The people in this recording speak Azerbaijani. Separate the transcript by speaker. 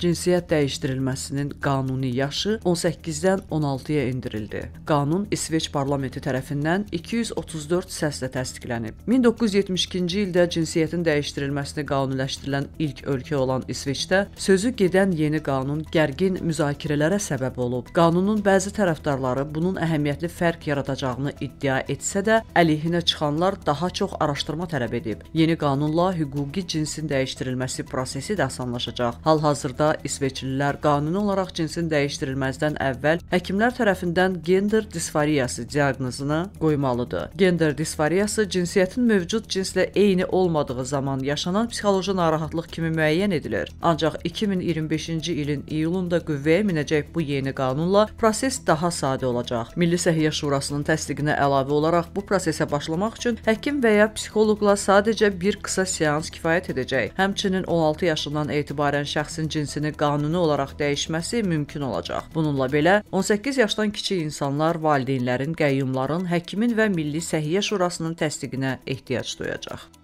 Speaker 1: cinsiyyət dəyişdirilməsinin qanuni yaşı 18-dən 16-ya endirildi. Qanun İsveç parlamenti tərəfindən 234 səslə təsdiqlənib. 1972-ci ildə cinsiyyətin dəyişdirilməsini qanuniləşdirilən ilk ölkə olan İsveçdə sözü gedən yeni qanun gərgin müzakirələrə səbəb olub. Qanunun bəzi tərəfdarları bunun əhəmiyyətli fərq yaradacağını iddia etsə də, əleyhinə çıxanlar daha çox araşdırma tələb edib. Yeni qanunla hüquqi cinsin dəyişdirilməsi prosesi də asanlaşacaq. Hal-hazırda İsveçlilər qanuni olaraq cinsin dəyişdirilməzdən əvvəl həkimlər tərəfindən gender disforiyası diaqnozunu qoymalıdır. Gender disforiyası cinsiyyətin mövcud cinslə eyni olmadığı zaman yaşanan psixoloji narahatlıq kimi müəyyən edilir. Ancaq 2025-ci ilin iyulunda qüvvəyə minəcək bu yeni qanunla proses daha sadə olacaq. Milli Səhiyyə Şurasının təsdiqinə əlavə olaraq bu prosesə başlamaq üçün həkim və ya psixoloqla sadəcə bir qısa seans kifayət edəcək. Həmçinin 16 yaşından etibarən şəxsin cinsini qanuni olaraq dəyişməsi mümkün olacaq. Bununla belə 18 yaşdan kiçik insanlar valideynlərin, qəyyumların, həkimin və Milli Səhiyyə Şurasının təsdiqinə ehtiyac duyacaq.